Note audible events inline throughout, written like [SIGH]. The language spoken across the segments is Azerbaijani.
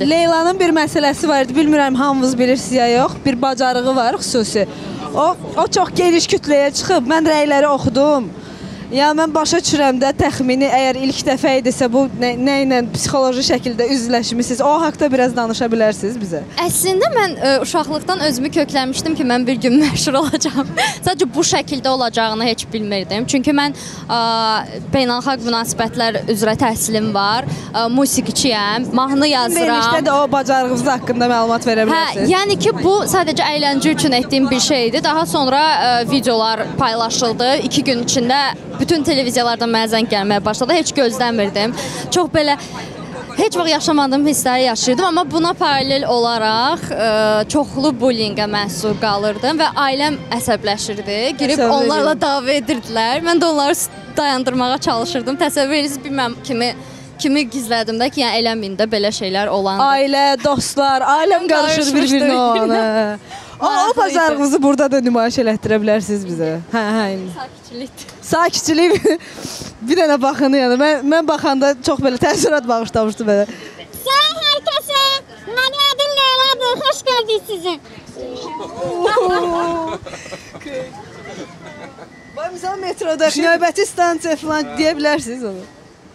Leylanın bir məsələsi var idi. Bilmirəm hamınız bilirsiniz ya yox. Bir bacarığı var xüsusi. O o çox geniş kütləyə çıxıb mən rəyləri oxudum. Ya mən başa düşürəm də təxmini əgər ilk dəfə idisə bu nə, nə ilə psixoloji şəkildə üzləşmisiniz? O haqqda biraz danışa bilərsiniz bizə? Əslində mən ə, uşaqlıqdan özümü kökləmişdim ki, mən bir gün [LAUGHS] məşhur olacağam. Sadəcə bu şəkildə olacağını heç bilmirdim. Çünki mən ə, beynəlxalq münasibətlər üzrə təhsilim var. Ə, musiqiçiyəm, mahnı yazıram. Verilişdə də o bacarığınız haqqında məlumat verə Hə, bilərsiniz. yəni ki, bu sadəcə əyləncə üçün etdiyim bir şey idi. Daha sonra ə, videolar paylaşıldı. 2 gün içində bütün televiziyalardan mənə zəng gəlməyə başladı. Heç gözləmirdim. Çox belə heç vaxt yaşamadığım hissləri yaşayırdım, amma buna paralel olaraq ə, çoxlu bullyinqə məhsul qalırdım və ailəm əsəbləşirdi. Girib Təsəvvür onlarla dava edirdilər. Mən də onları dayandırmağa çalışırdım. Təsəvvür edirsiniz, bilməm kimi kimi gizlədim də ki, yəni eləməyin də belə şeylər olan. Ailə, dostlar, ailəm qarışır bir-birinə [LAUGHS] o. O, bacarığınızı burada da nümayiş elətdirə bilərsiniz bizə. Hə, hə. indi. Sakitçilikdir. Sakitçilik [LAUGHS] bir dənə baxın yəni. Mən mən baxanda çox belə təəssürat bağışlamışdı belə. Salam hər kəsə. Mənim adım Leyladır. Xoş gördük sizi. Bax [LAUGHS] məsələn metroda növbəti stansiya falan deyə bilərsiniz onu.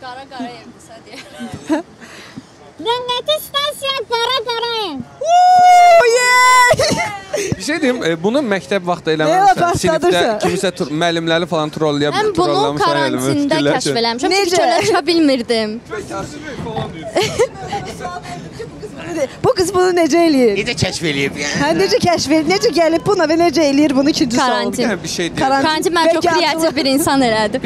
Qara qara evdirsə deyə. Növbəti stansiya Qara Qarayev. Şey deyim, e, bunu məktəb vaxtı başladırsa? Sinifdə kimisə müəllimləri falan trolləyə Mən bunu karantində kəşf eləmişəm. Çünki çölə çıxa bilmirdim. [LAUGHS] Bu qız bunu necə eləyir? Necə kəşf eləyib yəni? Hə necə kəşf edir? Necə gəlib buna və necə eləyir bunu ikinci sual. Karantin. Bir şey. Karantin. Mən çox kreativ bir insan elədi.